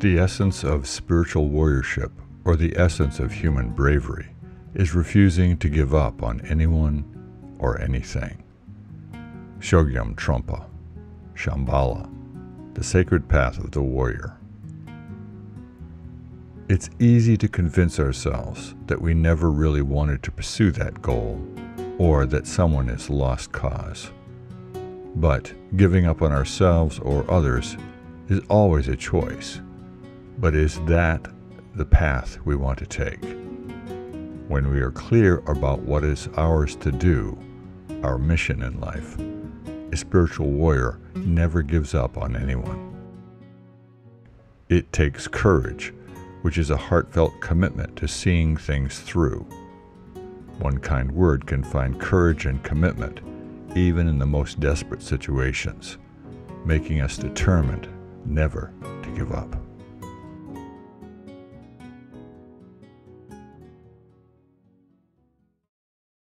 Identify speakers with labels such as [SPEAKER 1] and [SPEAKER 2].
[SPEAKER 1] The essence of spiritual warriorship, or the essence of human bravery, is refusing to give up on anyone or anything. Chogyam Trungpa, Shambhala, the sacred path of the warrior. It's easy to convince ourselves that we never really wanted to pursue that goal or that someone is lost cause. But giving up on ourselves or others is always a choice. But is that the path we want to take? When we are clear about what is ours to do, our mission in life, a spiritual warrior never gives up on anyone. It takes courage which is a heartfelt commitment to seeing things through. One kind word can find courage and commitment even in the most desperate situations, making us determined never to give up.